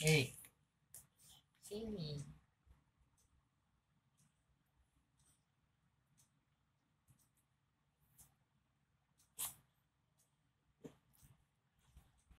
Hey.